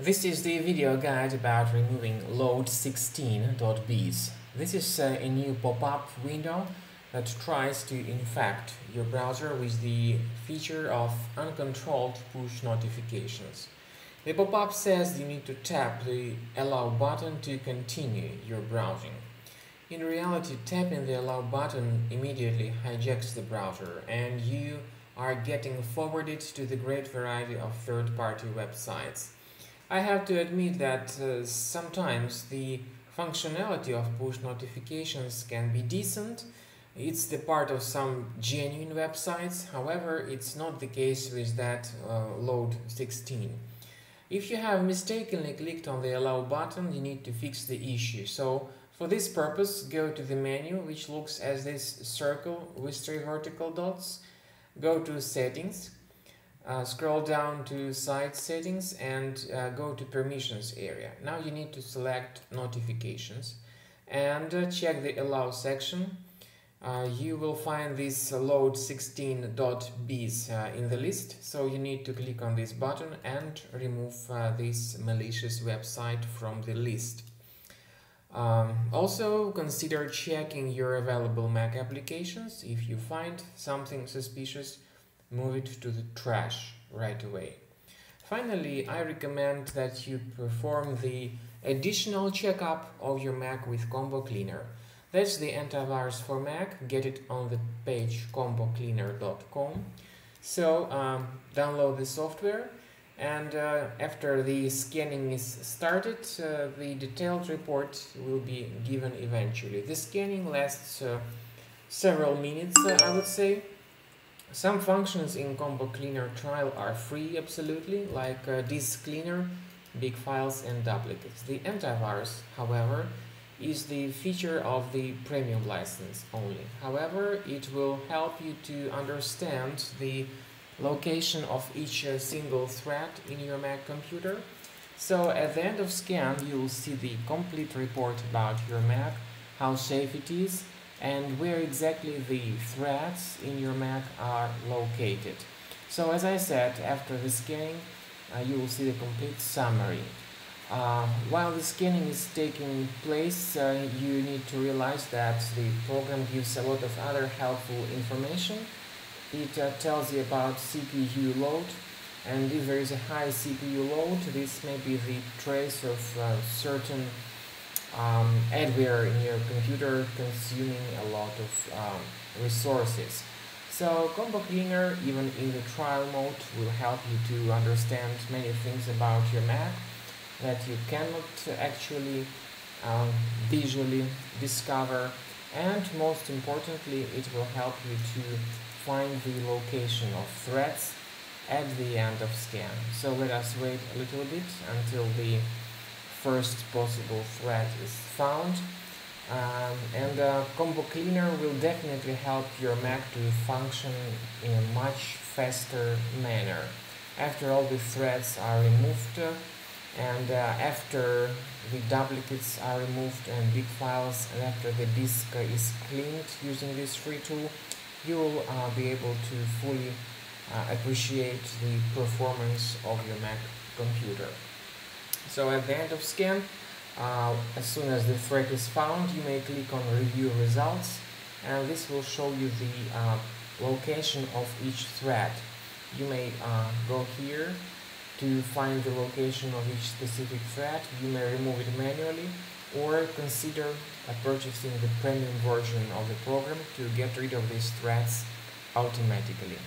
This is the video guide about removing load16.biz. This is uh, a new pop-up window that tries to infect your browser with the feature of uncontrolled push notifications. The pop-up says you need to tap the allow button to continue your browsing. In reality, tapping the allow button immediately hijacks the browser and you are getting forwarded to the great variety of third-party websites. I have to admit that uh, sometimes the functionality of push notifications can be decent. It's the part of some genuine websites. However, it's not the case with that uh, load 16. If you have mistakenly clicked on the allow button, you need to fix the issue. So for this purpose, go to the menu, which looks as this circle with three vertical dots. Go to settings, uh, scroll down to site settings and uh, go to permissions area. Now you need to select notifications and uh, check the allow section. Uh, you will find this load 16.biz uh, in the list so you need to click on this button and remove uh, this malicious website from the list. Um, also consider checking your available Mac applications. If you find something suspicious, move it to the trash right away. Finally, I recommend that you perform the additional checkup of your Mac with Combo Cleaner. That's the antivirus for Mac. Get it on the page combocleaner.com. So um, download the software and uh, after the scanning is started, uh, the detailed report will be given eventually. The scanning lasts uh, several minutes, uh, I would say. Some functions in Combo Cleaner trial are free absolutely, like uh, disk cleaner, big files and duplicates. The antivirus, however, is the feature of the premium license only. However, it will help you to understand the location of each uh, single thread in your Mac computer. So at the end of scan, you will see the complete report about your Mac, how safe it is, and where exactly the threads in your Mac are located. So as I said, after the scanning, uh, you will see the complete summary. Uh, while the scanning is taking place, uh, you need to realize that the program gives a lot of other helpful information. It uh, tells you about CPU load, and if there is a high CPU load, this may be the trace of uh, certain um, adware in your computer consuming a lot of um, resources. So Combo Cleaner, even in the trial mode, will help you to understand many things about your Mac that you cannot actually um, visually discover and most importantly it will help you to find the location of threads at the end of scan. So let us wait a little bit until the first possible thread is found. Um, and uh, Combo Cleaner will definitely help your Mac to function in a much faster manner. After all the threads are removed and uh, after the duplicates are removed and big files and after the disk is cleaned using this free tool, you will uh, be able to fully uh, appreciate the performance of your Mac computer. So at the end of scan, uh, as soon as the thread is found, you may click on review results and this will show you the uh, location of each thread. You may uh, go here to find the location of each specific thread. You may remove it manually or consider purchasing the premium version of the program to get rid of these threads automatically.